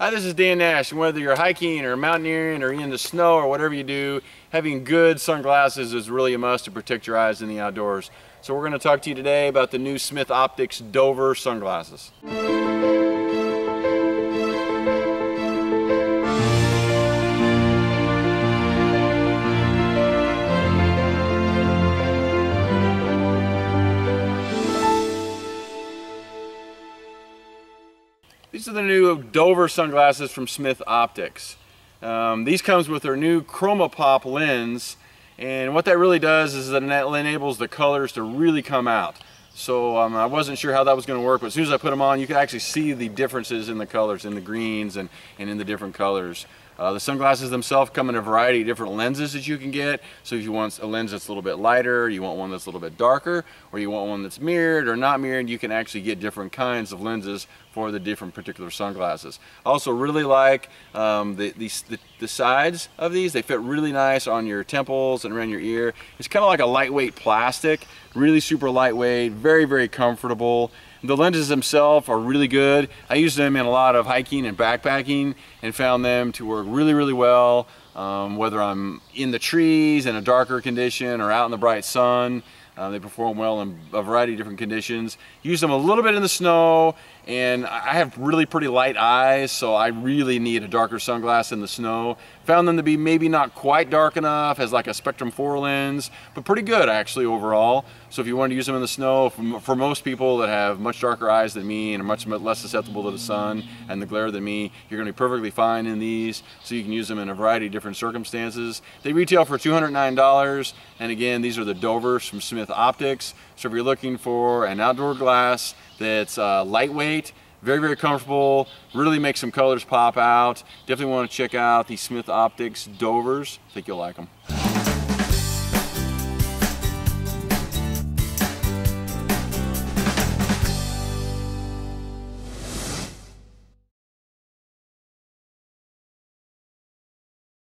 Hi, this is Dan Nash, and whether you're hiking or mountaineering or in the snow or whatever you do, having good sunglasses is really a must to protect your eyes in the outdoors. So we're going to talk to you today about the new Smith Optics Dover sunglasses. These are the new Dover sunglasses from Smith Optics. Um, these comes with their new Chroma Pop lens and what that really does is that it enables the colors to really come out. So um, I wasn't sure how that was going to work, but as soon as I put them on, you can actually see the differences in the colors, in the greens and, and in the different colors. Uh, the sunglasses themselves come in a variety of different lenses that you can get. So if you want a lens that's a little bit lighter, you want one that's a little bit darker, or you want one that's mirrored or not mirrored, you can actually get different kinds of lenses for the different particular sunglasses. I also really like um, the, the, the, sides of these. They fit really nice on your temples and around your ear. It's kind of like a lightweight plastic, really super lightweight, very, very comfortable. The lenses themselves are really good. I use them in a lot of hiking and backpacking and found them to work really, really well. Um, whether I'm in the trees in a darker condition or out in the bright sun. Uh, they perform well in a variety of different conditions. Use them a little bit in the snow and I have really pretty light eyes so I really need a darker sunglass in the snow. Found them to be maybe not quite dark enough as like a Spectrum 4 lens but pretty good actually overall. So if you want to use them in the snow for, for most people that have much darker eyes than me and are much less susceptible to the sun and the glare than me you're going to be perfectly fine in these so you can use them in a variety of different circumstances. They retail for $209 and again these are the Dovers from Smith Optics so if you're looking for an outdoor glass that's uh, lightweight, very, very comfortable, really makes some colors pop out. Definitely want to check out the Smith Optics Dovers. I think you'll like them.